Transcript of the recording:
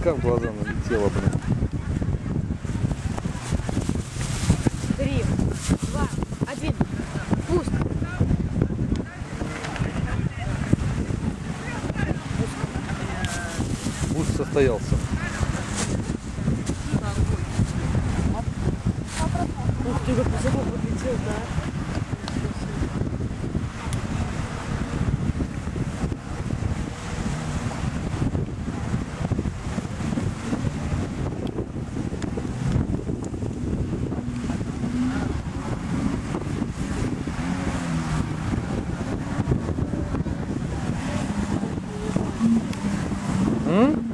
песка в глаза налетела, блин. Три, два, один. Пуск. Пусть состоялся. Ух ты, как высоко подлетел, да? Hmm?